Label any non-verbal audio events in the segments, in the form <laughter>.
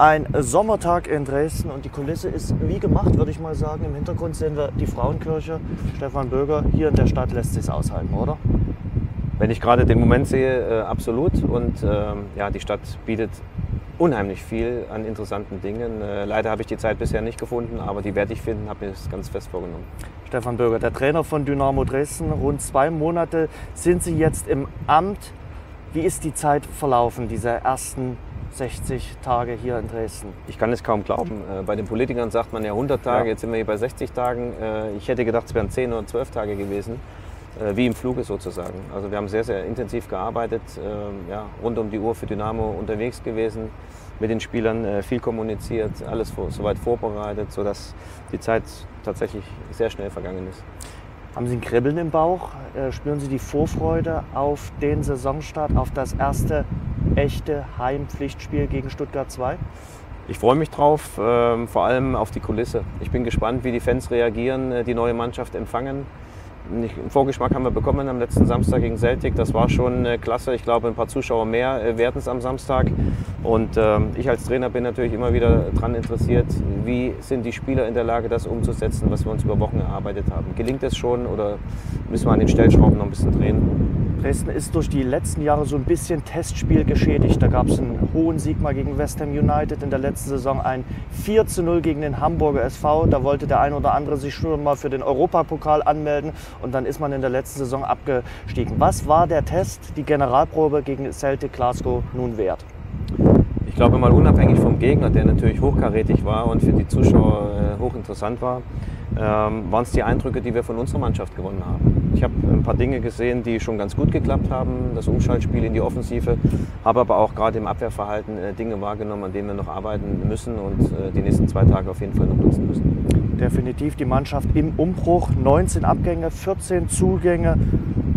Ein Sommertag in Dresden und die Kulisse ist wie gemacht, würde ich mal sagen. Im Hintergrund sehen wir die Frauenkirche. Stefan Böger, hier in der Stadt lässt sich aushalten, oder? Wenn ich gerade den Moment sehe, äh, absolut. Und ähm, ja, die Stadt bietet unheimlich viel an interessanten Dingen. Äh, leider habe ich die Zeit bisher nicht gefunden, aber die werde ich finden, habe mir das ganz fest vorgenommen. Stefan Böger, der Trainer von Dynamo Dresden. Rund zwei Monate sind Sie jetzt im Amt. Wie ist die Zeit verlaufen, diese ersten 60 Tage hier in Dresden? Ich kann es kaum glauben. Äh, bei den Politikern sagt man ja 100 Tage, Ja. jetzt sind wir hier bei 60 Tagen. Äh, Ich hätte gedacht, es wären 10 oder 12 Tage gewesen, äh, wie im Fluge sozusagen. Also wir haben sehr, sehr intensiv gearbeitet, ja, rund um die Uhr für Dynamo unterwegs gewesen, mit den Spielern viel kommuniziert, alles soweit vorbereitet, sodass die Zeit tatsächlich sehr schnell vergangen ist. Haben Sie ein Kribbeln im Bauch? Spüren Sie die Vorfreude auf den Saisonstart, auf das erste echte Heimpflichtspiel gegen Stuttgart 2? Ich freue mich drauf, ähm, vor allem auf die Kulisse. Ich bin gespannt, wie die Fans reagieren, äh, die neue Mannschaft empfangen. Einen Vorgeschmack haben wir bekommen am letzten Samstag gegen Celtic. Das war schon äh, klasse. Ich glaube, ein paar Zuschauer mehr äh, werden es am Samstag. Und ähm, ich als Trainer bin natürlich immer wieder daran interessiert, wie sind die Spieler in der Lage, das umzusetzen, was wir uns über Wochen erarbeitet haben. Gelingt es schon oder müssen wir an den Stellschrauben noch ein bisschen drehen? Dresden ist durch die letzten Jahre so ein bisschen Testspiel geschädigt. Da gab es einen hohen Sieg mal gegen West Ham United, in der letzten Saison ein 4 zu 0 gegen den Hamburger SV. Da wollte der ein oder andere sich schon mal für den Europapokal anmelden und dann ist man in der letzten Saison abgestiegen. Was war der Test, die Generalprobe gegen Celtic Glasgow nun wert? Ich glaube mal unabhängig vom Gegner, der natürlich hochkarätig war und für die Zuschauer äh, hochinteressant war, ähm, waren es die Eindrücke, die wir von unserer Mannschaft gewonnen haben. Ich habe ein paar Dinge gesehen, die schon ganz gut geklappt haben, das Umschaltspiel in die Offensive, habe aber auch gerade im Abwehrverhalten äh, Dinge wahrgenommen, an denen wir noch arbeiten müssen und äh, die nächsten zwei Tage auf jeden Fall noch nutzen müssen. Definitiv die Mannschaft im Umbruch. 19 Abgänge, 14 Zugänge.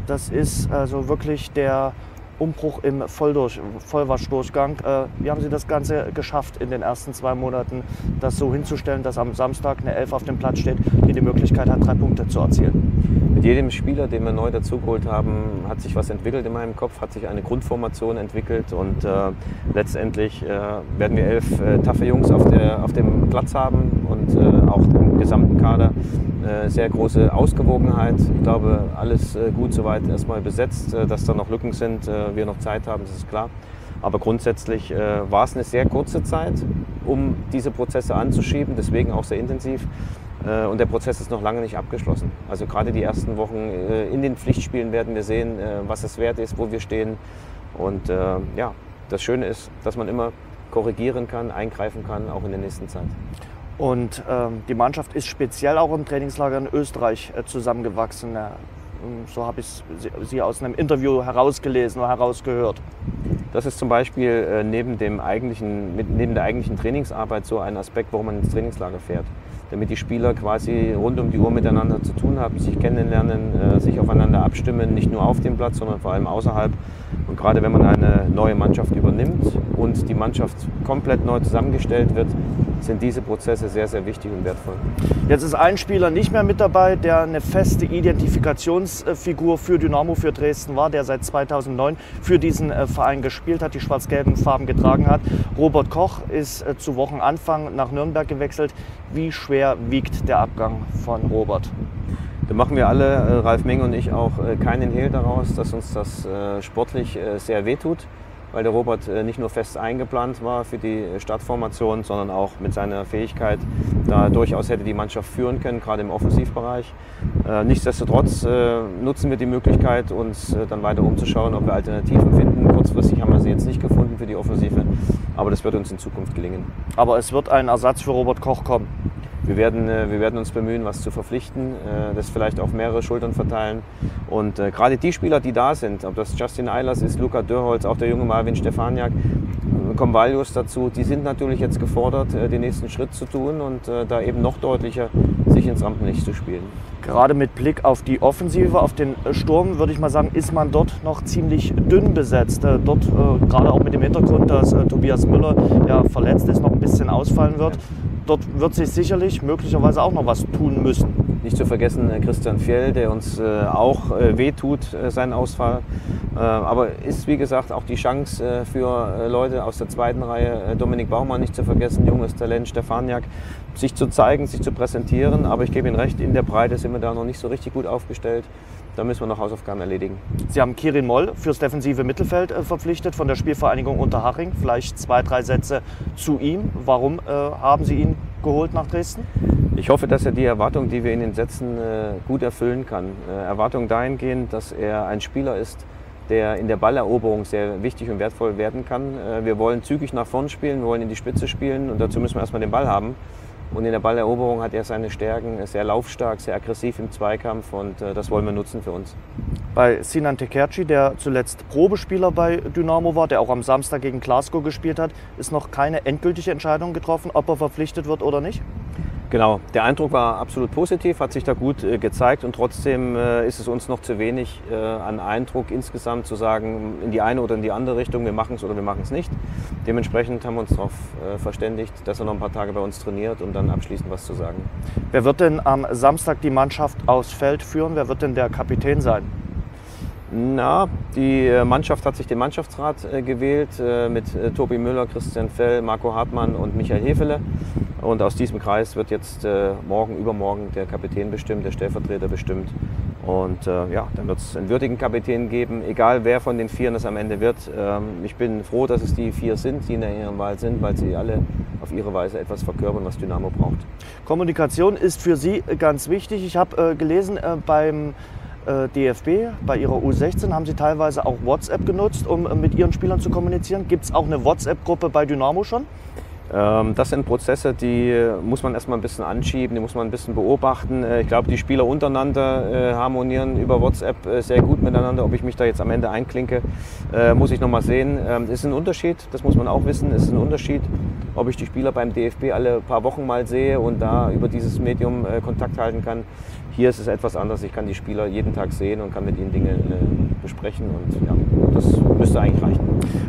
Das ist also wirklich der Umbruch im Volldurch, Vollwaschdurchgang. Äh, Wie haben Sie das Ganze geschafft in den ersten zwei Monaten, das so hinzustellen, dass am Samstag eine Elf auf dem Platz steht, die die Möglichkeit hat, drei Punkte zu erzielen? Mit jedem Spieler, den wir neu dazugeholt haben, hat sich was entwickelt in meinem Kopf, hat sich eine Grundformation entwickelt und äh, letztendlich äh, werden wir elf äh, taffe Jungs auf, der, auf dem Platz haben und äh, auch im gesamten Kader äh, sehr große Ausgewogenheit. Ich glaube, alles äh, gut soweit erstmal besetzt, äh, dass da noch Lücken sind, äh, wir noch Zeit haben, das ist klar. Aber grundsätzlich äh, war es eine sehr kurze Zeit, um diese Prozesse anzuschieben, deswegen auch sehr intensiv. Äh, Und der Prozess ist noch lange nicht abgeschlossen. Also gerade die ersten Wochen äh, in den Pflichtspielen werden wir sehen, äh, was es wert ist, wo wir stehen. Und ja, das Schöne ist, dass man immer korrigieren kann, eingreifen kann, auch in der nächsten Zeit. Und ähm, die Mannschaft ist speziell auch im Trainingslager in Österreich äh, zusammengewachsen. Ja, ähm, so habe ich Sie- Sie aus einem Interview herausgelesen oder herausgehört. Das ist zum Beispiel äh, neben, dem eigentlichen, mit, neben der eigentlichen Trainingsarbeit so ein Aspekt, warum man ins Trainingslager fährt. Damit die Spieler quasi rund um die Uhr miteinander zu tun haben, sich kennenlernen, äh, sich aufeinander abstimmen, nicht nur auf dem Platz, sondern vor allem außerhalb. Und gerade wenn man eine neue Mannschaft übernimmt und die Mannschaft komplett neu zusammengestellt wird, sind diese Prozesse sehr, sehr wichtig und wertvoll. Jetzt ist ein Spieler nicht mehr mit dabei, der eine feste Identifikationsfigur für Dynamo, für Dresden war, der seit 2009 für diesen äh, Verein gespielt hat, die schwarz-gelben Farben getragen hat. Robert Koch ist äh, zu Wochenanfang nach Nürnberg gewechselt. Wie schwer wiegt der Abgang von Robert? Da machen wir alle, äh, Ralf Meng und ich, auch keinen Hehl daraus, dass uns das sportlich sehr wehtut, weil der Robert äh, nicht nur fest eingeplant war für die äh, Startformation, sondern auch mit seiner Fähigkeit da durchaus hätte die Mannschaft führen können, gerade im Offensivbereich. Äh, Nichtsdestotrotz nutzen wir die Möglichkeit, uns dann weiter umzuschauen, ob wir Alternativen finden. Kurzfristig haben wir sie jetzt nicht gefunden für die Offensive, aber das wird uns in Zukunft gelingen. Aber es wird ein Ersatz für Robert Koch kommen. Wir werden, äh, wir werden uns bemühen, was zu verpflichten, äh, das vielleicht auf mehrere Schultern verteilen. Und äh, gerade die Spieler, die da sind, ob das Justin Eilers ist, Luca Dörholz, auch der junge Marvin Stefaniak, äh, kommen Valius dazu, die sind natürlich jetzt gefordert, den nächsten Schritt zu tun und da eben noch deutlicher sich ins Rampenlicht zu spielen. Gerade mit Blick auf die Offensive, auf den Sturm, würde ich mal sagen, ist man dort noch ziemlich dünn besetzt. Dort, gerade auch mit dem Hintergrund, dass Tobias Müller ja verletzt ist, noch ein bisschen ausfallen wird. Dort wird sich sicherlich möglicherweise auch noch was tun müssen. Nicht zu vergessen äh, Christian Fjell, der uns äh, auch äh, wehtut, äh, sein Ausfall. Aber ist, wie gesagt, auch die Chance für Leute aus der zweiten Reihe, Dominik Baumann nicht zu vergessen, junges Talent, Stefaniak, sich zu zeigen, sich zu präsentieren. Aber ich gebe Ihnen recht, in der Breite sind wir da noch nicht so richtig gut aufgestellt. Da müssen wir noch Hausaufgaben erledigen. Sie haben Kirin Moll fürs defensive Mittelfeld verpflichtet von der Spielvereinigung Unterhaching. Vielleicht zwei, drei Sätze zu ihm. Warum äh, haben Sie ihn geholt nach Dresden? Ich hoffe, dass er die Erwartungen, die wir in den Sätzen äh, gut erfüllen kann. Äh, Erwartungen dahingehend, dass er ein Spieler ist, der in der Balleroberung sehr wichtig und wertvoll werden kann. Äh, wir wollen zügig nach vorn spielen, wir wollen in die Spitze spielen und dazu müssen wir erstmal den Ball haben. Und in der Balleroberung hat er seine Stärken, sehr laufstark, sehr aggressiv im Zweikampf und äh, das wollen wir nutzen für uns. Bei Sinan Tekerci, der zuletzt Probespieler bei Dynamo war, der auch am Samstag gegen Glasgow gespielt hat, ist noch keine endgültige Entscheidung getroffen, ob er verpflichtet wird oder nicht? Genau, der Eindruck war absolut positiv, hat sich da gut äh, gezeigt und trotzdem äh, ist es uns noch zu wenig äh, an Eindruck insgesamt zu sagen, in die eine oder in die andere Richtung, wir machen es oder wir machen es nicht. Dementsprechend haben wir uns darauf äh, verständigt, dass er noch ein paar Tage bei uns trainiert, um dann abschließend was zu sagen. Wer wird denn am Samstag die Mannschaft aufs Feld führen? Wer wird denn der Kapitän sein? Na, die äh, Mannschaft hat sich den Mannschaftsrat äh, gewählt äh, mit Tobi Müller, Christian Fell, Marco Hartmann und Michael Hefele. Und aus diesem Kreis wird jetzt morgen, übermorgen der Kapitän bestimmt, der Stellvertreter bestimmt. Und ja, dann wird es einen würdigen Kapitän geben, egal wer von den Vieren es am Ende wird. Ähm, ich bin froh, dass es die vier sind, die in der ihren Wahl sind, weil sie alle auf ihre Weise etwas verkörpern, was Dynamo braucht. Kommunikation ist für Sie ganz wichtig. Ich habe gelesen beim DFB, bei ihrer U16 haben sie teilweise auch WhatsApp genutzt, um äh, mit ihren Spielern zu kommunizieren. Gibt es auch eine WhatsApp-Gruppe bei Dynamo schon? Ähm, das sind Prozesse, die muss man erstmal ein bisschen anschieben, die muss man ein bisschen beobachten. Äh, ich glaube, die Spieler untereinander harmonieren über WhatsApp sehr gut miteinander. Ob ich mich da jetzt am Ende einklinke, muss ich nochmal sehen. Ähm, es ist ein Unterschied, das muss man auch wissen. Es ist ein Unterschied, ob ich die Spieler beim DFB alle paar Wochen mal sehe und da über dieses Medium Kontakt halten kann hier ist es etwas anders. Ich kann die Spieler jeden Tag sehen und kann mit ihnen Dinge äh, besprechen und ja, das müsste eigentlich reichen.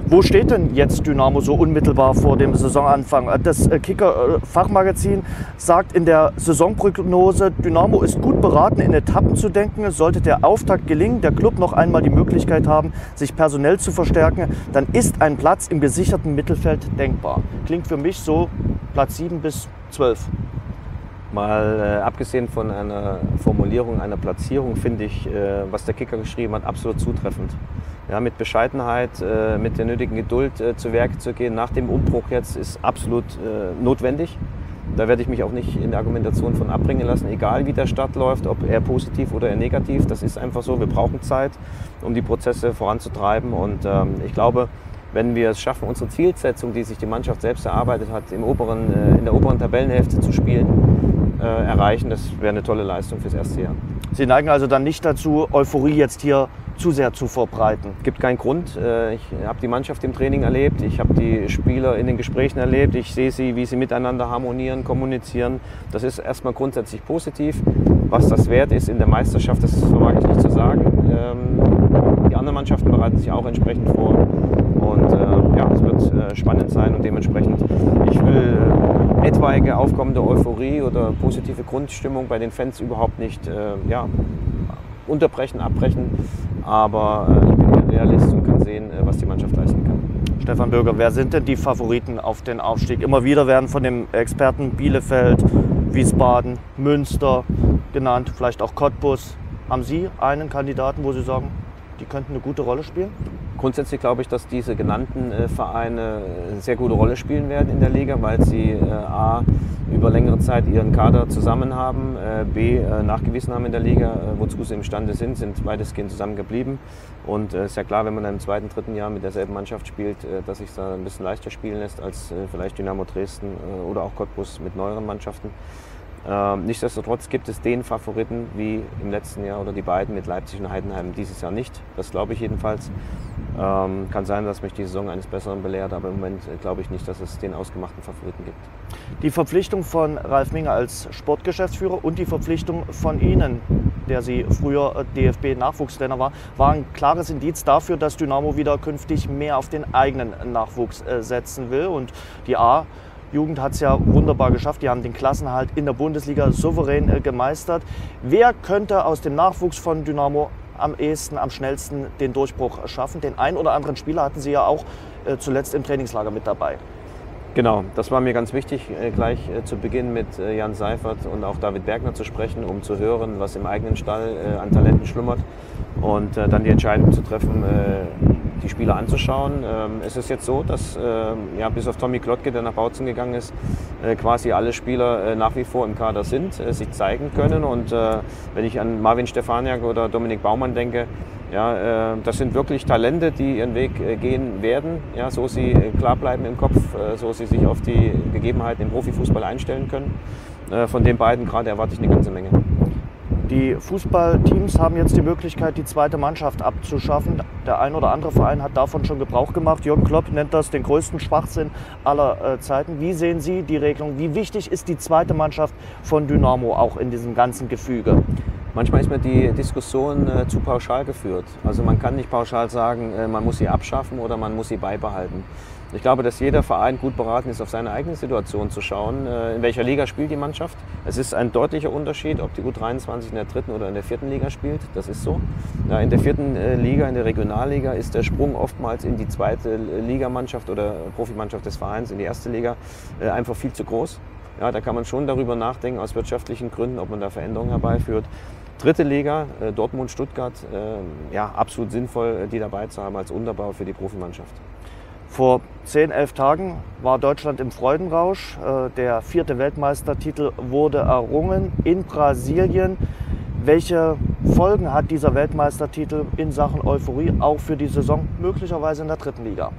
Wo steht denn jetzt Dynamo so unmittelbar vor dem Saisonanfang? Das äh, Kicker-Fachmagazin sagt in der Saisonprognose, Dynamo ist gut beraten, in Etappen zu denken. Sollte der Auftakt gelingen, der Club noch einmal die Möglichkeit haben, sich personell zu verstärken, dann ist ein Platz im gesicherten Mittelfeld denkbar. Klingt für mich so Platz 7 bis 12. Mal äh, abgesehen von einer Formulierung, einer Platzierung, finde ich, äh, was der Kicker geschrieben hat, absolut zutreffend. Ja, mit Bescheidenheit, äh, mit der nötigen Geduld äh, zu Werke zu gehen nach dem Umbruch jetzt ist absolut äh, notwendig. Da werde ich mich auch nicht in der Argumentation von abbringen lassen, egal wie der Start läuft, ob er positiv oder er negativ. Das ist einfach so. Wir brauchen Zeit, um die Prozesse voranzutreiben. Und ähm, ich glaube, wenn wir es schaffen, unsere Zielsetzung, die sich die Mannschaft selbst erarbeitet hat, im oberen, äh, in der oberen Tabellenhälfte zu spielen, äh, erreichen. Das wäre eine tolle Leistung fürs erste Jahr. Sie neigen also dann nicht dazu, Euphorie jetzt hier zu sehr zu verbreiten? Gibt keinen Grund. Äh, ich habe die Mannschaft im Training erlebt, ich habe die Spieler in den Gesprächen erlebt, ich sehe sie, wie sie miteinander harmonieren, kommunizieren. Das ist erstmal grundsätzlich positiv. Was das wert ist in der Meisterschaft, das vermag ich nicht zu sagen. Ähm, die anderen Mannschaften bereiten sich auch entsprechend vor. Ja, es wird äh, spannend sein und dementsprechend, ich will etwaige aufkommende Euphorie oder positive Grundstimmung bei den Fans überhaupt nicht äh, ja, unterbrechen, abbrechen. Aber äh, ich bin hier Realist und kann sehen, was die Mannschaft leisten kann. Stefan Bürger, wer sind denn die Favoriten auf den Aufstieg? Immer wieder werden von dem Experten Bielefeld, Wiesbaden, Münster genannt, vielleicht auch Cottbus. Haben Sie einen Kandidaten, wo Sie sagen, die könnten eine gute Rolle spielen? Grundsätzlich glaube ich, dass diese genannten äh, Vereine eine sehr gute Rolle spielen werden in der Liga, weil sie äh, A über längere Zeit ihren Kader zusammen haben, äh, B nachgewiesen haben in der Liga, wozu sie imstande sind, sind weitestgehend zusammengeblieben. Und es ist ja klar, wenn man im zweiten, dritten Jahr mit derselben Mannschaft spielt, dass sich da ein bisschen leichter spielen lässt als vielleicht Dynamo Dresden oder auch Cottbus mit neueren Mannschaften. Ähm, nichtsdestotrotz gibt es den Favoriten wie im letzten Jahr oder die beiden mit Leipzig und Heidenheim dieses Jahr nicht. Das glaube ich jedenfalls. Ähm, kann sein, dass mich die Saison eines Besseren belehrt, aber im Moment äh, glaube ich nicht, dass es den ausgemachten Favoriten gibt. Die Verpflichtung von Ralf Minger als Sportgeschäftsführer und die Verpflichtung von Ihnen, der Sie früher äh, DFB-Nachwuchstrainer war, war ein klares Indiz dafür, dass Dynamo wieder künftig mehr auf den eigenen Nachwuchs äh, setzen will. Und die A Jugend hat es ja wunderbar geschafft. Die haben den Klassenhalt in der Bundesliga souverän äh, gemeistert. Wer könnte aus dem Nachwuchs von Dynamo am ehesten, am schnellsten den Durchbruch schaffen. Den ein oder anderen Spieler hatten Sie ja auch äh, zuletzt im Trainingslager mit dabei. Genau, das war mir ganz wichtig, äh, gleich äh, zu Beginn mit äh, Jan Seifert und auch David Bergner zu sprechen, um zu hören, was im eigenen Stall an Talenten schlummert und dann die Entscheidung zu treffen, die Spieler anzuschauen. Ähm, es ist jetzt so, dass ähm, ja, bis auf Tommy Klottke, der nach Bautzen gegangen ist, quasi alle Spieler nach wie vor im Kader sind, sich zeigen können. Und wenn ich an Marvin Stefaniak oder Dominik Baumann denke, ja, äh, das sind wirklich Talente, die ihren Weg äh, gehen werden, ja, so sie äh, klar bleiben im Kopf, äh, so sie sich auf die Gegebenheiten im Profifußball einstellen können. Äh, von den beiden gerade erwarte ich eine ganze Menge. Die Fußballteams haben jetzt die Möglichkeit, die zweite Mannschaft abzuschaffen. Der ein oder andere Verein hat davon schon Gebrauch gemacht. Jürgen Klopp nennt das den größten Schwachsinn aller äh, Zeiten. Wie sehen Sie die Regelung? Wie wichtig ist die zweite Mannschaft von Dynamo auch in diesem ganzen Gefüge? Manchmal ist mir die Diskussion äh, zu pauschal geführt. Also man kann nicht pauschal sagen, äh, man muss sie abschaffen oder man muss sie beibehalten. Ich glaube, dass jeder Verein gut beraten ist, auf seine eigene Situation zu schauen. Äh, in welcher Liga spielt die Mannschaft? Es ist ein deutlicher Unterschied, ob die U23 in der dritten oder in der vierten Liga spielt. Das ist so. In der vierten äh, Liga, in der Regionalliga, ist der Sprung oftmals in die zweite Ligamannschaft oder Profimannschaft des Vereins, in die erste Liga, äh, einfach viel zu groß. Ja, da kann man schon darüber nachdenken, aus wirtschaftlichen Gründen, ob man da Veränderungen herbeiführt. Dritte Liga, äh, Dortmund, Stuttgart, äh, ja, absolut sinnvoll, die dabei zu haben als Unterbau für die Profimannschaft. Vor 10, 11 Tagen war Deutschland im Freudenrausch. Äh, der vierte Weltmeistertitel wurde errungen in Brasilien. Welche Folgen hat dieser Weltmeistertitel in Sachen Euphorie auch für die Saison möglicherweise in der dritten Liga?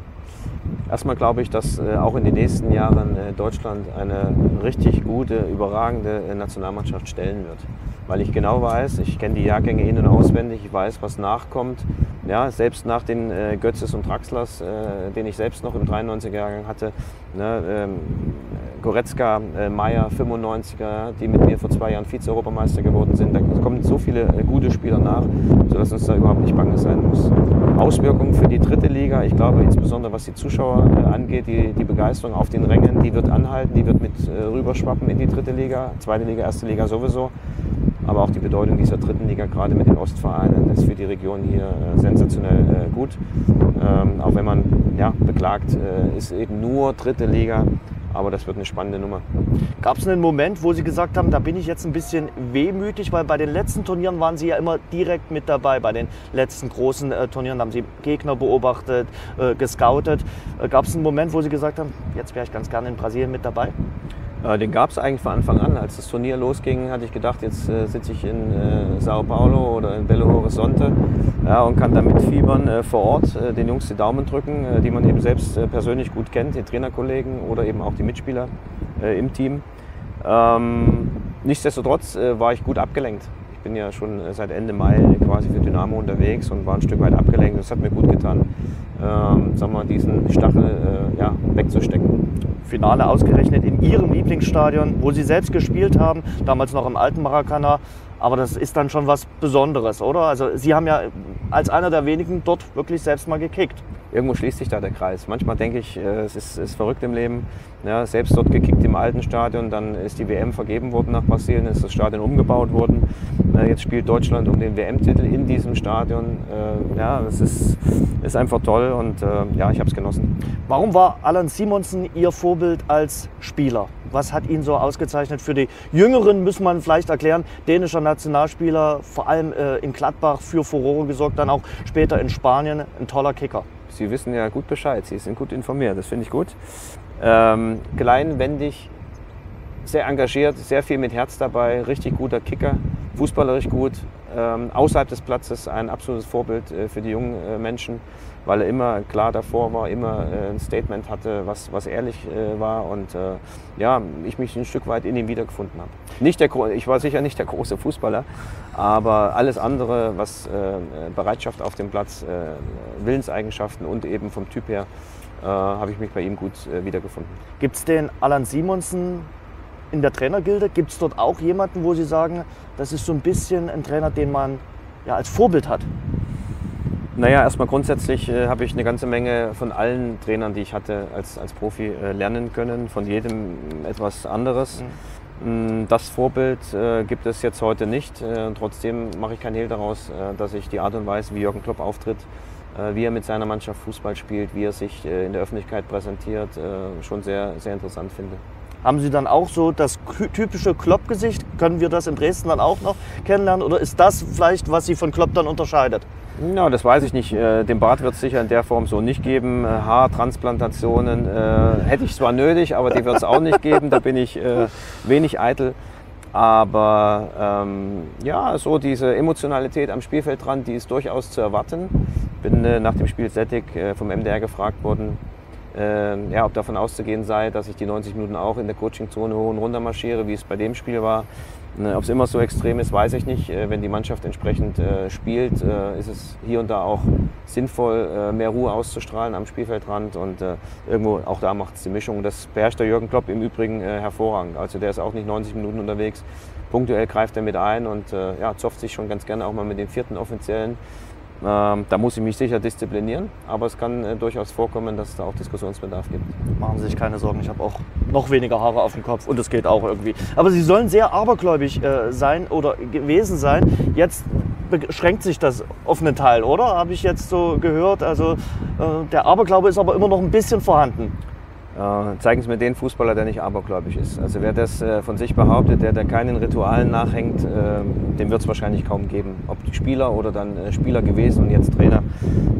Erstmal glaube ich, dass äh, auch in den nächsten Jahren äh, Deutschland eine richtig gute, überragende Nationalmannschaft stellen wird. Weil ich genau weiß, ich kenne die Jahrgänge in- und auswendig, ich weiß, was nachkommt. Ja, selbst nach den äh, Götzes und Draxlers, äh, den ich selbst noch im 93er-Jahrgang hatte, ne, ähm, Goretzka, äh, Meier, 95er, die mit mir vor zwei Jahren Vize-Europameister geworden sind. Da kommen so viele äh, gute Spieler nach, sodass uns da überhaupt nicht bange sein muss. Auswirkungen für die dritte Liga, ich glaube insbesondere was die Zuschauer äh, angeht, die, die Begeisterung auf den Rängen, die wird anhalten, die wird mit äh, rüberschwappen in die dritte Liga, zweite Liga, erste Liga sowieso. Aber auch die Bedeutung dieser dritten Liga, gerade mit den Ostvereinen, ist für die Region hier äh, sensationell äh, gut. Ähm, auch wenn man ja, beklagt, äh, ist eben nur dritte Liga. Aber das wird eine spannende Nummer. Gab es einen Moment, wo Sie gesagt haben, da bin ich jetzt ein bisschen wehmütig, weil bei den letzten Turnieren waren Sie ja immer direkt mit dabei. Bei den letzten großen äh, Turnieren haben Sie Gegner beobachtet, äh, gescoutet. Äh, Gab es einen Moment, wo Sie gesagt haben, jetzt wäre ich ganz gerne in Brasilien mit dabei? Äh, den gab es eigentlich von Anfang an. Als das Turnier losging, hatte ich gedacht, jetzt äh, sitze ich in äh, Sao Paulo oder in Belo Horizonte ja, und kann da mitfiebern äh, vor Ort, äh, den Jungs die Daumen drücken, äh, die man eben selbst persönlich gut kennt, die Trainerkollegen oder eben auch die Mitspieler im Team. Ähm, nichtsdestotrotz war ich gut abgelenkt. Ich bin ja schon seit Ende Mai quasi für Dynamo unterwegs und war ein Stück weit abgelenkt. Das hat mir gut getan, ähm, sagen wir, diesen Stachel ja, wegzustecken. Finale ausgerechnet in Ihrem Lieblingsstadion, wo Sie selbst gespielt haben, damals noch im alten Maracana. Aber das ist dann schon was Besonderes, oder? Also Sie haben ja als einer der wenigen dort wirklich selbst mal gekickt. Irgendwo schließt sich da der Kreis. Manchmal denke ich, äh, es ist, ist verrückt im Leben. Ja, selbst dort gekickt im alten Stadion, dann ist die WM vergeben worden nach Brasilien, ist das Stadion umgebaut worden. Jetzt spielt Deutschland um den WM-Titel in diesem Stadion. Äh, ja, es ist, ist einfach toll und äh, ja, ich habe es genossen. Warum war Alan Simonsen Ihr Vorbild als Spieler? Was hat ihn so ausgezeichnet? Für die Jüngeren muss man vielleicht erklären, dänischer Nationalspieler, vor allem in Gladbach für Furore gesorgt, dann auch später in Spanien, ein toller Kicker. Sie wissen ja gut Bescheid, Sie sind gut informiert, das finde ich gut. Ähm, klein, wendig, sehr engagiert, sehr viel mit Herz dabei, richtig guter Kicker, fußballerisch gut, ähm, außerhalb des Platzes ein absolutes Vorbild äh, für die jungen äh, Menschen, weil er immer klar davor war, immer äh, ein Statement hatte, was, was ehrlich äh, war und äh, ja, ich mich ein Stück weit in ihm wiedergefunden habe. Nicht der, ich war sicher nicht der große Fußballer, aber alles andere, was Bereitschaft auf dem Platz, Willenseigenschaften und eben vom Typ her, habe ich mich bei ihm gut wiedergefunden. Gibt es den Alan Simonsen in der Trainergilde? Gibt es dort auch jemanden, wo Sie sagen, das ist so ein bisschen ein Trainer, den man ja, als Vorbild hat? Naja, erstmal grundsätzlich äh, habe ich eine ganze Menge von allen Trainern, die ich hatte als, als Profi, äh, lernen können. Von jedem etwas anderes. Mhm. Mm, Das Vorbild äh, gibt es jetzt heute nicht. Äh, trotzdem mache ich keinen Hehl daraus, äh, dass ich die Art und Weise, wie Jürgen Klopp auftritt, äh, wie er mit seiner Mannschaft Fußball spielt, wie er sich in der Öffentlichkeit präsentiert, schon sehr, sehr interessant finde. Haben Sie dann auch so das typische Klopp-Gesicht? Können wir das in Dresden dann auch noch kennenlernen? Oder ist das vielleicht, was Sie von Klopp dann unterscheidet? Ja, das weiß ich nicht. Äh, Den Bart wird es sicher in der Form so nicht geben. Äh, Haartransplantationen äh, hätte ich zwar nötig, aber die wird es auch nicht geben. Da bin ich äh, wenig eitel. Aber ähm, ja, so diese Emotionalität am Spielfeldrand, die ist durchaus zu erwarten. Bin äh, nach dem Spiel Settig äh, vom MDR gefragt worden, äh, ja, ob davon auszugehen sei, dass ich die 90 Minuten auch in der Coachingzone hoch und runter marschiere, wie es bei dem Spiel war. Ne, Ob es immer so extrem ist, weiß ich nicht. Äh, Wenn die Mannschaft entsprechend äh, spielt, äh, ist es hier und da auch sinnvoll, äh, mehr Ruhe auszustrahlen am Spielfeldrand. Und äh, irgendwo auch da macht es die Mischung. Das beherrscht der Jürgen Klopp im Übrigen hervorragend. Also der ist auch nicht 90 Minuten unterwegs. Punktuell greift er mit ein und ja, zofft sich schon ganz gerne auch mal mit den vierten Offiziellen. Ähm, da muss ich mich sicher disziplinieren, aber es kann äh, durchaus vorkommen, dass es da auch Diskussionsbedarf gibt. Machen Sie sich keine Sorgen, ich habe auch noch weniger Haare auf dem Kopf und es geht auch irgendwie. Aber Sie sollen sehr abergläubig äh, sein oder gewesen sein. Jetzt beschränkt sich das auf einen Teil, oder? Habe ich jetzt so gehört. Also äh, der Aberglaube ist aber immer noch ein bisschen vorhanden. Äh, zeigen Sie mir den Fußballer, der nicht abergläubig ist. Also wer das äh, von sich behauptet, der, der keinen Ritualen nachhängt, äh, dem wird es wahrscheinlich kaum geben. Ob Spieler oder dann Spieler gewesen und jetzt Trainer,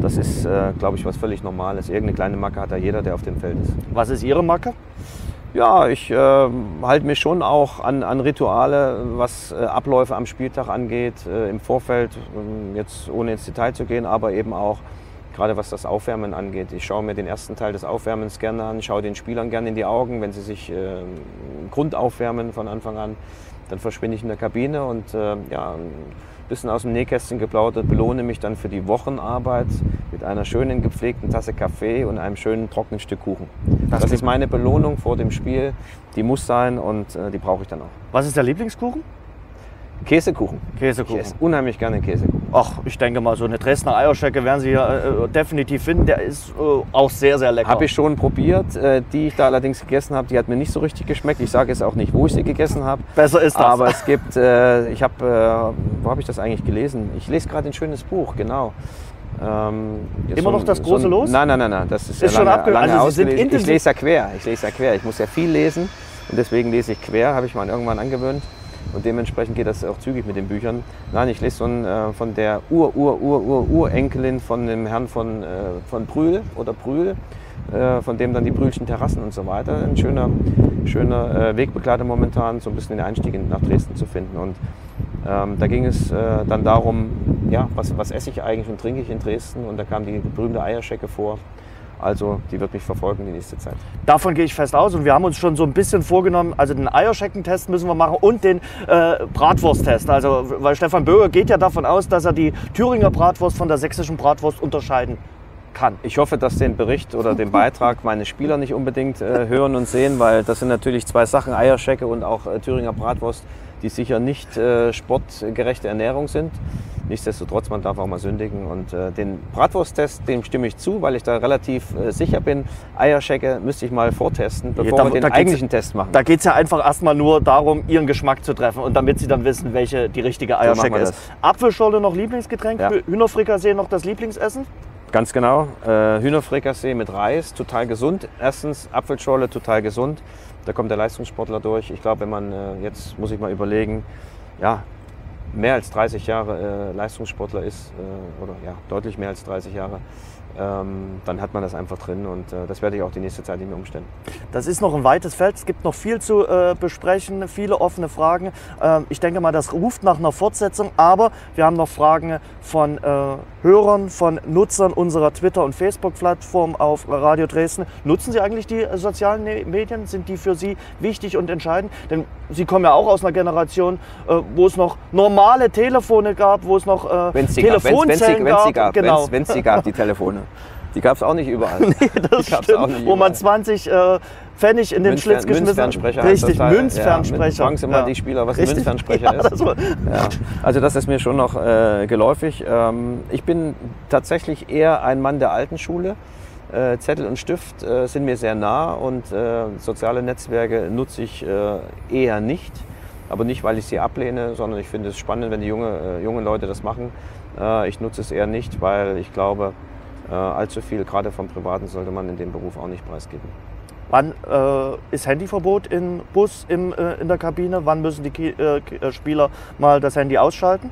das ist, glaube ich, was völlig Normales. Irgendeine kleine Macke hat da jeder, der auf dem Feld ist. Was ist Ihre Macke? Ja, ich äh, halte mich schon auch an, an Rituale, was äh, Abläufe am Spieltag angeht, äh, im Vorfeld, ähm, jetzt ohne ins Detail zu gehen, aber eben auch gerade was das Aufwärmen angeht. Ich schaue mir den ersten Teil des Aufwärmens gerne an, schaue den Spielern gerne in die Augen, wenn sie sich äh, grundaufwärmen von Anfang an. Dann verschwinde ich in der Kabine und äh, ja, ein bisschen aus dem Nähkästchen geplaudert, belohne mich dann für die Wochenarbeit mit einer schönen gepflegten Tasse Kaffee und einem schönen trockenen Stück Kuchen. Das, klingt- ist meine Belohnung vor dem Spiel. Die muss sein und äh, die brauche ich dann auch. Was ist der Lieblingskuchen? Käsekuchen. Ich Käsekuchen. esse unheimlich gerne Käsekuchen. Ach, ich denke mal, so eine Dresdner Eierschecke werden Sie hier äh, definitiv finden. Der ist äh, auch sehr, sehr lecker. Habe ich schon probiert. Äh, die ich da allerdings gegessen habe, die hat mir nicht so richtig geschmeckt. Ich sage jetzt auch nicht, wo ich sie gegessen habe. Besser ist das. Aber es gibt, äh, ich habe, äh, wo habe ich das eigentlich gelesen? Ich lese gerade ein schönes Buch, genau. Ähm, Immer noch das große ein- Los? Nein, nein, nein, nein. Das ist, Ist ja schon lange, abge- lange also Sie sind. Ich lese ja quer. Ich lese ja quer. Ich muss ja viel lesen und deswegen lese ich quer. Habe ich mal irgendwann angewöhnt. Und dementsprechend geht das auch zügig mit den Büchern. Nein, ich lese so ein, äh, von der Ur, Ur, Ur, Ur, Urenkelin von dem Herrn von, äh, von Brühl oder Brühl, äh, von dem dann die Brühlschen Terrassen und so weiter. Ein schöner, schöner äh, Wegbegleiter momentan, so ein bisschen den Einstieg in, nach Dresden zu finden. Und ähm, da ging es äh, dann darum, ja, was, was esse ich eigentlich und trinke ich in Dresden? Und da kam die berühmte Eierschecke vor. Also die wird mich verfolgen die nächste Zeit. Davon gehe ich fest aus und wir haben uns schon so ein bisschen vorgenommen, also den Eierscheckentest müssen wir machen und den äh, Bratwursttest. Also, weil Stefan Böger geht ja davon aus, dass er die Thüringer Bratwurst von der sächsischen Bratwurst unterscheiden kann. Ich hoffe, dass den Bericht oder den Beitrag meine Spieler nicht unbedingt äh, hören und sehen, weil das sind natürlich zwei Sachen, Eierschecke und auch äh, Thüringer Bratwurst, die sicher nicht äh, sportgerechte Ernährung sind. Nichtsdestotrotz, man darf auch mal sündigen. Und äh, den Bratwursttest, dem stimme ich zu, weil ich da relativ äh, sicher bin. Eierschecke müsste ich mal vortesten, bevor da- wir den da eigentlichen Test machen. Da geht es ja einfach erstmal nur darum, ihren Geschmack zu treffen und damit sie dann wissen, welche die richtige Eierschecke wir ist. Apfelschorle noch Lieblingsgetränk, Ja. Hühnerfrikassee noch das Lieblingsessen. Ganz genau. Äh, Hühnerfrikassee mit Reis, total gesund. Erstens, Apfelschorle, total gesund. Da kommt der Leistungssportler durch. Ich glaube, wenn man äh, jetzt, muss ich mal überlegen, ja, mehr als 30 Jahre äh, Leistungssportler ist, äh, oder ja, deutlich mehr als 30 Jahre, ähm, dann hat man das einfach drin und äh, das werde ich auch die nächste Zeit nicht mehr umstellen. Das ist noch ein weites Feld. Es gibt noch viel zu äh, besprechen, viele offene Fragen. Ähm, ich denke mal, das ruft nach einer Fortsetzung, aber wir haben noch Fragen von äh, Hörern, von Nutzern unserer Twitter- und Facebook-Plattform auf Radio Dresden. Nutzen Sie eigentlich die äh, sozialen Ne- Medien? Sind die für Sie wichtig und entscheidend? Denn Sie kommen ja auch aus einer Generation, äh, wo es noch normale Telefone gab, wo es noch äh, Wenn es die gab, Telefonzellen wenn's die gab, Genau. wenn's, wenn's die gab, die Telefone. Die gab es auch nicht überall. <laughs> das die gab's stimmt, auch nicht wo man überall. 20 äh, Pfennig in den Münzfern- Schlitz geschmissen. Münzfernsprecher Richtig, Teil. Münzfernsprecher. Ja, fragen Sie mal die Spieler, was ein Richtig. Münzfernsprecher <laughs> ja, ist. Das Ja, also das ist mir schon noch äh, geläufig. Ähm, ich bin tatsächlich eher ein Mann der alten Schule. Äh, Zettel und Stift äh, sind mir sehr nah und äh, soziale Netzwerke nutze ich äh, eher nicht. Aber nicht, weil ich sie ablehne, sondern ich finde es spannend, wenn die junge, äh, junge Leute das machen. Ich nutze es eher nicht, weil ich glaube, allzu viel, gerade vom Privaten, sollte man in dem Beruf auch nicht preisgeben. Wann ist Handyverbot im Bus, im, in der Kabine? Wann müssen die Spieler mal das Handy ausschalten?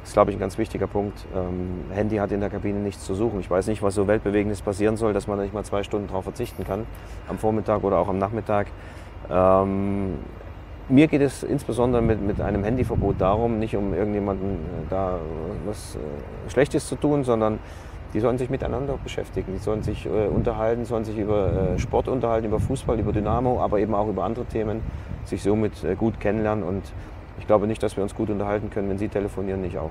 Das ist, glaube ich, ein ganz wichtiger Punkt. Ähm, Handy hat in der Kabine nichts zu suchen. Ich weiß nicht, was so weltbewegendes passieren soll, dass man da nicht mal zwei Stunden darauf verzichten kann, am Vormittag oder auch am Nachmittag. Ähm, mir geht es insbesondere mit, mit einem Handyverbot darum, nicht um irgendjemanden äh, da was äh, Schlechtes zu tun, sondern die sollen sich miteinander beschäftigen. Die sollen sich äh, unterhalten, sollen sich über äh, Sport unterhalten, über Fußball, über Dynamo, aber eben auch über andere Themen, sich somit äh, gut kennenlernen und ich glaube nicht, dass wir uns gut unterhalten können, wenn Sie telefonieren, nicht auch.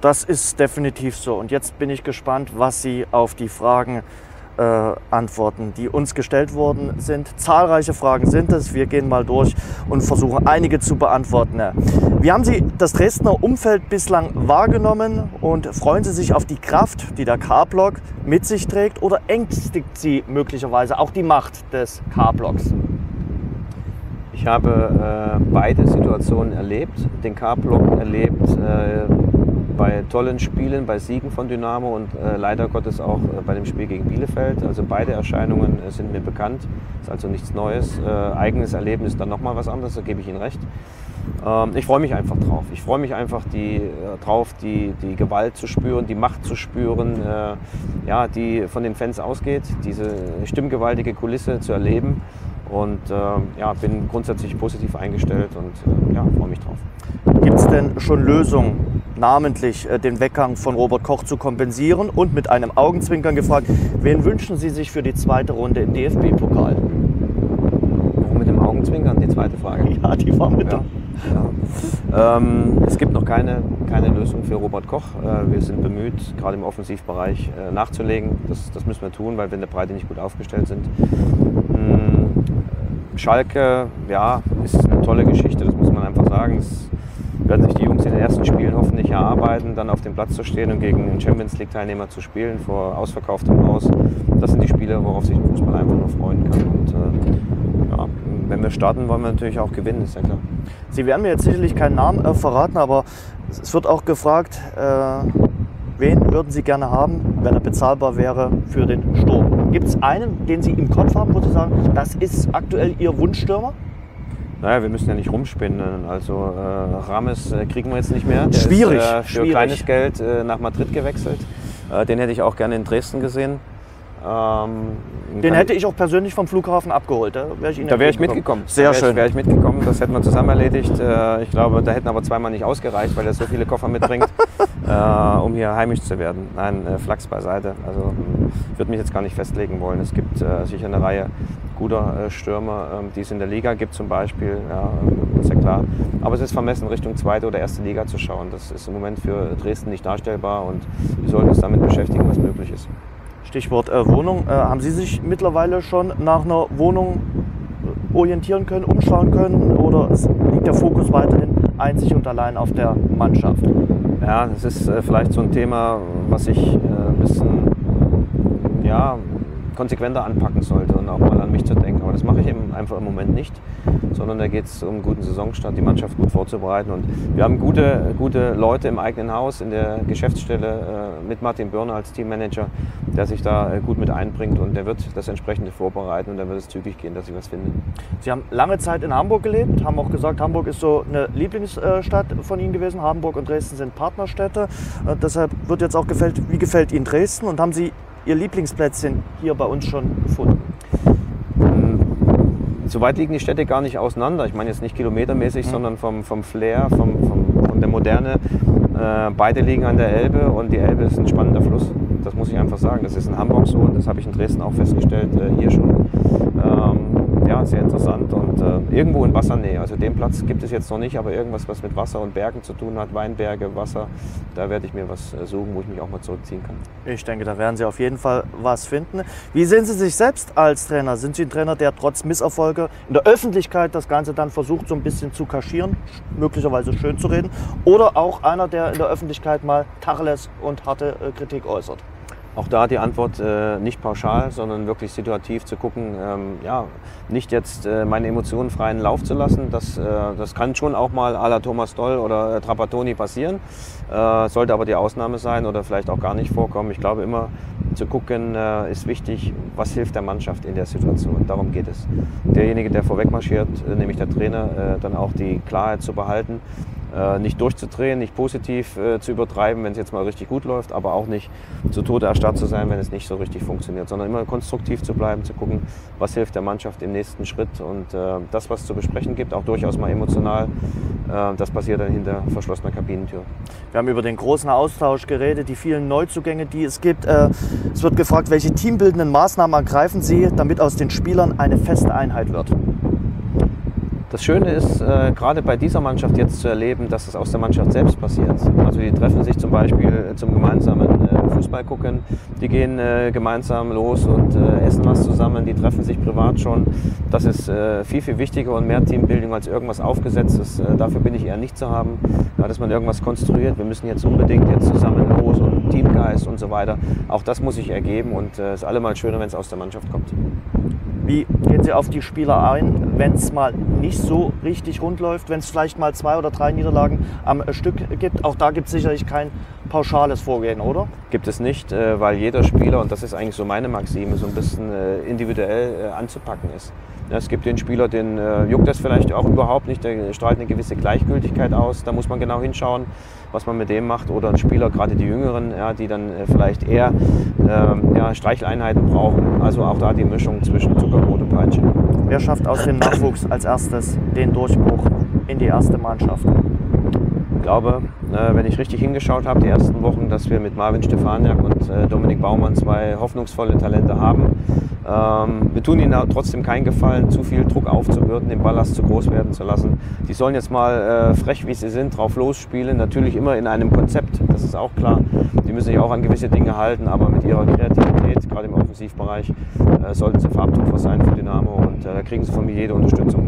Das ist definitiv so. Und jetzt bin ich gespannt, was Sie auf die Fragen äh, antworten, die uns gestellt worden sind. Zahlreiche Fragen sind es. Wir gehen mal durch und versuchen einige zu beantworten. Wie haben Sie das Dresdner Umfeld bislang wahrgenommen und freuen Sie sich auf die Kraft, die der K-Block mit sich trägt oder ängstigt Sie möglicherweise auch die Macht des K-Blocks? Ich habe äh, beide Situationen erlebt. Den K-Block erlebt äh, bei tollen Spielen, bei Siegen von Dynamo und äh, leider Gottes auch äh, bei dem Spiel gegen Bielefeld. Also beide Erscheinungen äh, sind mir bekannt. Ist also nichts Neues. Äh, eigenes Erleben ist dann nochmal was anderes, da gebe ich Ihnen recht. Ähm, ich freue mich einfach drauf. Ich freue mich einfach die, drauf, die, die Gewalt zu spüren, die Macht zu spüren, ja, die von den Fans ausgeht, diese stimmgewaltige Kulisse zu erleben. Und äh, ja, bin grundsätzlich positiv eingestellt und äh, ja, freue mich drauf. Gibt es denn schon Lösungen, namentlich äh, den Weggang von Robert Koch zu kompensieren? Und mit einem Augenzwinkern gefragt, wen wünschen Sie sich für die zweite Runde im DFB-Pokal? Mit dem Augenzwinkern? Die zweite Frage. <laughs> Ja, die war mit. Ja. Ja. Ähm, es gibt noch keine, keine Lösung für Robert Koch. Äh, wir sind bemüht, gerade im Offensivbereich äh, nachzulegen. Das, das müssen wir tun, weil wir in der Breite nicht gut aufgestellt sind. Schalke, ja, ist eine tolle Geschichte, das muss man einfach sagen. Es werden sich die Jungs in den ersten Spielen hoffentlich erarbeiten, dann auf dem Platz zu stehen und gegen einen Champions League-Teilnehmer zu spielen vor ausverkauftem Haus. Das sind die Spiele, worauf sich der Fußball einfach nur freuen kann. Und äh, ja, wenn wir starten, wollen wir natürlich auch gewinnen, ist ja klar. Sie werden mir jetzt sicherlich keinen Namen äh, verraten, aber es wird auch gefragt, äh, wen würden Sie gerne haben, wenn er bezahlbar wäre für den Sturm? Gibt es einen, den Sie im Kopf haben, wo Sie sagen, das ist aktuell Ihr Wunschstürmer? Naja, wir müssen ja nicht rumspinnen. Also äh, Rames äh, kriegen wir jetzt nicht mehr. Der schwierig. Ist, äh, für schwierig. kleines Geld äh, nach Madrid gewechselt. Äh, den hätte ich auch gerne in Dresden gesehen. Ähm, den hätte ich auch persönlich vom Flughafen abgeholt. Da wäre ich, wär ich mitgekommen. Sehr da wär schön. Wäre ich mitgekommen. Das hätten wir zusammen erledigt. Äh, ich glaube, da hätten aber zweimal nicht ausgereicht, weil er so viele Koffer mitbringt, <laughs> äh, um hier heimisch zu werden. Nein, äh, Flachs beiseite. Also ich würde mich jetzt gar nicht festlegen wollen. Es gibt äh, sicher eine Reihe guter äh, Stürmer, ähm, die es in der Liga gibt zum Beispiel. Ja, das ist ja klar. Aber es ist vermessen, Richtung zweite oder erste Liga zu schauen. Das ist im Moment für Dresden nicht darstellbar und wir sollten uns damit beschäftigen, was möglich ist. Stichwort äh, Wohnung. Äh, haben Sie sich mittlerweile schon nach einer Wohnung äh, orientieren können, umschauen können oder liegt der Fokus weiterhin einzig und allein auf der Mannschaft? Ja, das ist äh, vielleicht so ein Thema, was ich äh, ein bisschen ja, konsequenter anpacken sollte und auch mal an mich zu denken. Das mache ich eben einfach im Moment nicht, sondern da geht es um einen guten Saisonstart, die Mannschaft gut vorzubereiten. Und wir haben gute, gute Leute im eigenen Haus, in der Geschäftsstelle äh, mit Martin Börner als Teammanager, der sich da äh, gut mit einbringt und der wird das entsprechende vorbereiten und dann wird es zügig gehen, dass ich was finde. Sie haben lange Zeit in Hamburg gelebt, haben auch gesagt, Hamburg ist so eine Lieblingsstadt von Ihnen gewesen. Hamburg und Dresden sind Partnerstädte. Äh, deshalb wird jetzt auch gefällt, wie gefällt Ihnen Dresden und haben Sie Ihr Lieblingsplätzchen hier bei uns schon gefunden? So weit liegen die Städte gar nicht auseinander. Ich meine jetzt nicht kilometermäßig, mhm. sondern vom, vom Flair, vom, vom, von der Moderne. Äh, beide liegen an der Elbe und die Elbe ist ein spannender Fluss. Das muss ich einfach sagen. Das ist in Hamburg so und das habe ich in Dresden auch festgestellt, äh, hier schon. Sehr interessant und äh, irgendwo in Wassernähe. Also den Platz gibt es jetzt noch nicht, aber irgendwas, was mit Wasser und Bergen zu tun hat, Weinberge, Wasser, da werde ich mir was äh, suchen, wo ich mich auch mal zurückziehen kann. Ich denke, da werden Sie auf jeden Fall was finden. Wie sehen Sie sich selbst als Trainer? Sind Sie ein Trainer, der trotz Misserfolge in der Öffentlichkeit das Ganze dann versucht, so ein bisschen zu kaschieren, möglicherweise schön zu reden? Oder auch einer, der in der Öffentlichkeit mal Tacheles und harte äh, Kritik äußert? Auch da die Antwort äh, nicht pauschal, sondern wirklich situativ zu gucken, ähm, ja, nicht jetzt äh, meine Emotionen freien Lauf zu lassen. Das, äh, das kann schon auch mal à la Thomas Doll oder äh, Trapattoni passieren, äh, sollte aber die Ausnahme sein oder vielleicht auch gar nicht vorkommen. Ich glaube immer zu gucken äh, ist wichtig, was hilft der Mannschaft in der Situation. Darum geht es. Derjenige, der vorweg marschiert, nämlich der Trainer, dann auch die Klarheit zu behalten äh, nicht durchzudrehen, nicht positiv äh, zu übertreiben, wenn es jetzt mal richtig gut läuft, aber auch nicht zu Tode erstarrt zu sein, wenn es nicht so richtig funktioniert, sondern immer konstruktiv zu bleiben, zu gucken, was hilft der Mannschaft im nächsten Schritt und äh, das, was zu besprechen gibt, auch durchaus mal emotional, äh, das passiert dann hinter verschlossener Kabinentür. Wir haben über den großen Austausch geredet, die vielen Neuzugänge, die es gibt. Äh, es wird gefragt, welche teambildenden Maßnahmen ergreifen Sie, damit aus den Spielern eine feste Einheit wird? Das Schöne ist, äh, gerade bei dieser Mannschaft jetzt zu erleben, dass es aus der Mannschaft selbst passiert. Also die treffen sich zum Beispiel zum gemeinsamen äh, Fußball gucken, die gehen äh, gemeinsam los und äh, essen was zusammen, die treffen sich privat schon. Das ist äh, viel, viel wichtiger und mehr Teambildung als irgendwas Aufgesetztes. Äh, dafür bin ich eher nicht zu haben, ja, dass man irgendwas konstruiert. Wir müssen jetzt unbedingt jetzt zusammen los und Teamgeist und so weiter. Auch das muss sich ergeben und es ist allemal schöner, wenn es aus der Mannschaft kommt. Wie gehen Sie auf die Spieler ein, wenn es mal nicht so richtig rund läuft, wenn es vielleicht mal zwei oder drei Niederlagen am Stück gibt? Auch da gibt es sicherlich kein pauschales Vorgehen, oder? Gibt es nicht, äh, weil jeder Spieler, und das ist eigentlich so meine Maxime, so ein bisschen äh, individuell äh, anzupacken ist. Es gibt den Spieler, den juckt das vielleicht auch überhaupt nicht, der strahlt eine gewisse Gleichgültigkeit aus. Da muss man genau hinschauen, was man mit dem macht. Oder ein Spieler, gerade die Jüngeren, ja, die dann vielleicht eher ähm, ja, Streicheleinheiten brauchen. Also auch da die Mischung zwischen Zuckerbrot und Peitsche. Wer schafft aus dem Nachwuchs als erstes den Durchbruch in die erste Mannschaft? Ich glaube, äh, wenn ich richtig hingeschaut habe, die ersten Wochen, dass wir mit Marvin Stefaniak und äh, Dominik Baumann zwei hoffnungsvolle Talente haben. Ähm, wir tun ihnen trotzdem keinen Gefallen, zu viel Druck aufzubürden, den Ballast zu groß werden zu lassen. Die sollen jetzt mal äh, frech, wie sie sind, drauf losspielen. Natürlich immer in einem Konzept, das ist auch klar. Die müssen sich auch an gewisse Dinge halten, aber mit ihrer Kreativität, gerade im Offensivbereich, äh, sollten sie Farbtupfer sein für Dynamo und äh, da kriegen sie von mir jede Unterstützung.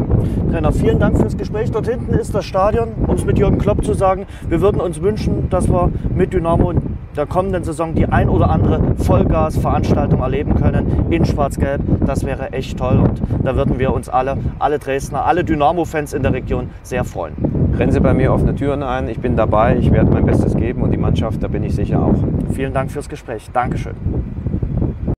Trainer, vielen Dank fürs Gespräch. Dort hinten ist das Stadion, um es mit Jürgen Klopp zu sagen. Wir würden uns wünschen, dass wir mit Dynamo der kommenden Saison die ein oder andere Vollgas-Veranstaltung erleben können in Schwarz-Gelb. Das wäre echt toll und da würden wir uns alle, alle Dresdner, alle Dynamo-Fans in der Region sehr freuen. Rennen Sie bei mir offene Türen ein, ich bin dabei, ich werde mein Bestes geben und die Mannschaft, da bin ich sicher auch. Vielen Dank fürs Gespräch. Dankeschön.